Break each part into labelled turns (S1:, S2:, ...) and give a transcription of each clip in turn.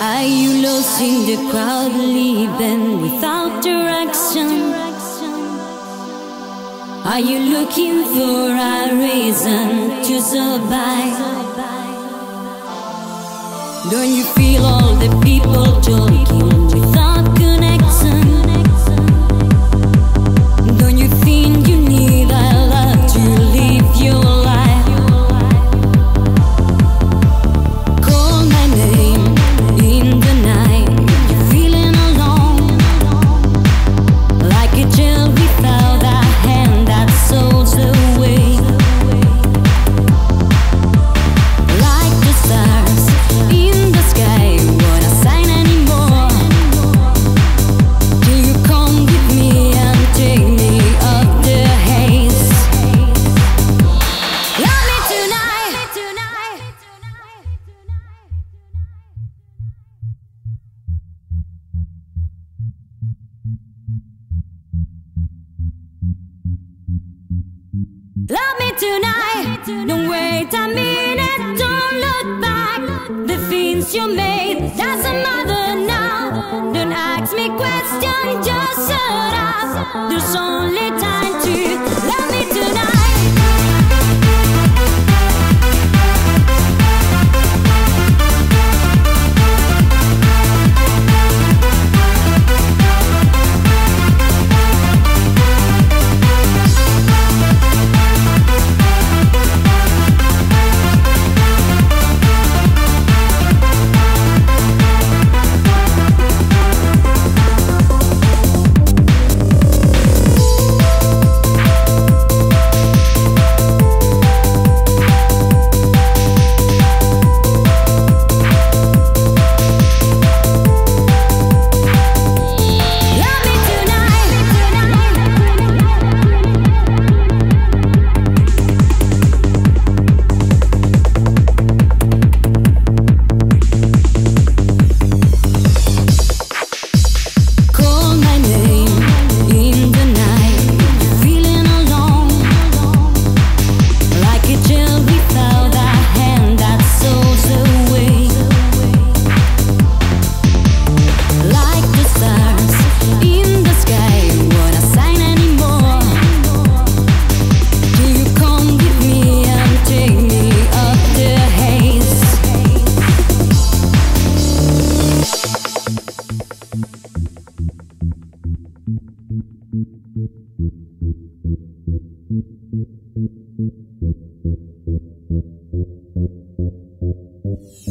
S1: Are you lost in the crowd, leaving without direction? Are you looking for a reason to survive? Don't you feel all the people talking without connection? Tonight. Don't wait a minute. Don't look back. The things you made doesn't matter now. Don't ask me questions. Just shut up. There's only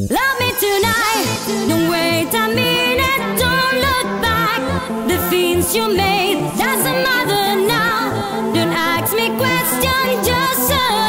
S1: Love me tonight, don't wait a minute, don't look back. The things you made doesn't matter now. Don't ask me questions, just.